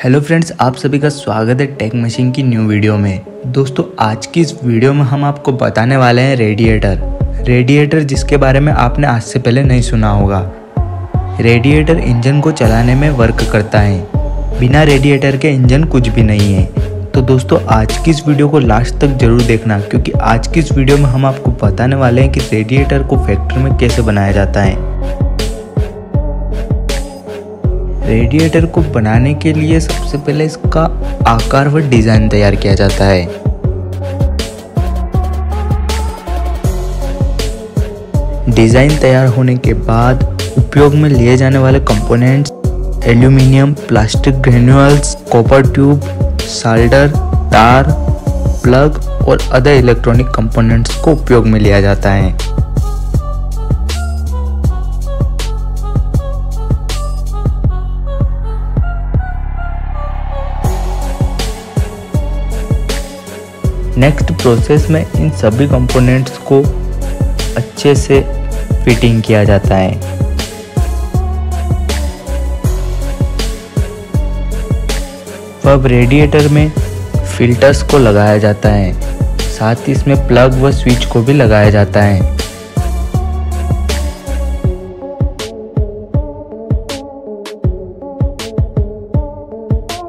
Hello friends, आप सभी का स्वागत है टेक मशीन की न्यू वीडियो में। दोस्तों, आज की इस वीडियो में हम आपको बताने वाले हैं रेडिएटर। रेडिएटर जिसके बारे में आपने आज से पहले नहीं सुना होगा। रेडिएटर इंजन को चलाने में वर्क करता है। बिना रेडिएटर के इंजन कुछ भी नहीं है। तो दोस्तों, आज की इस वीडियो को लास्ट तक ज़रूर देखना, क्योंकि आज की इस वीडियो में हम आपको बताने वाले हैं कि रेडिएटर को फैक्ट्री में कैसे बनाया जाता है। रेडिएटर को बनाने के लिए सबसे पहले इसका आकार व डिज़ाइन तैयार किया जाता है। डिज़ाइन तैयार होने के बाद उपयोग में लिए जाने वाले components aluminium plastic granules copper tube solder तार प्लग और अदर इलेक्ट्रॉनिक कंपोनेंट्स को उपयोग में लिया जाता है। नेक्स्ट प्रोसेस में इन सभी कंपोनेंट्स को अच्छे से फिटिंग किया जाता है। अब रेडिएटर में फिल्टर्स को लगाया जाता है। साथ ही इसमें प्लग व स्विच को भी लगाया जाता है।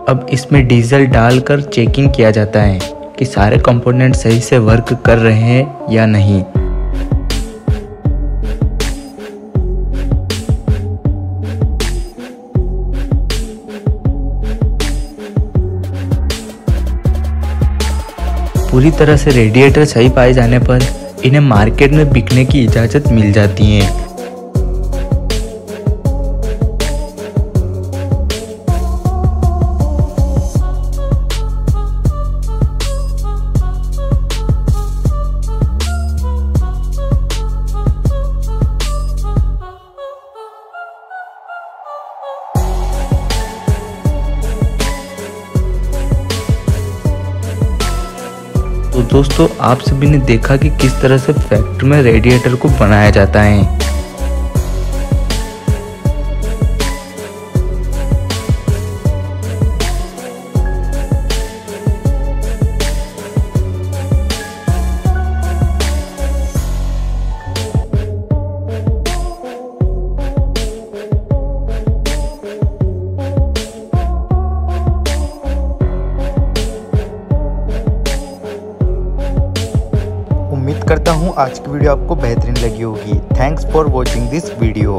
अब इसमें डीजल डालकर चेकिंग किया जाता है। कि सारे कंपोनेंट सही से वर्क कर रहे हैं या नहीं। पूरी तरह से रेडिएटर सही पाए जाने पर इन्हें मार्केट में बिकने की इजाज़त मिल जाती है। दोस्तों, आप सभी ने देखा कि किस तरह से फैक्ट्री में रेडिएटर को बनाया जाता हूँ। आज की वीडियो आपको बेहतरीन लगी होगी। Thanks for watching this video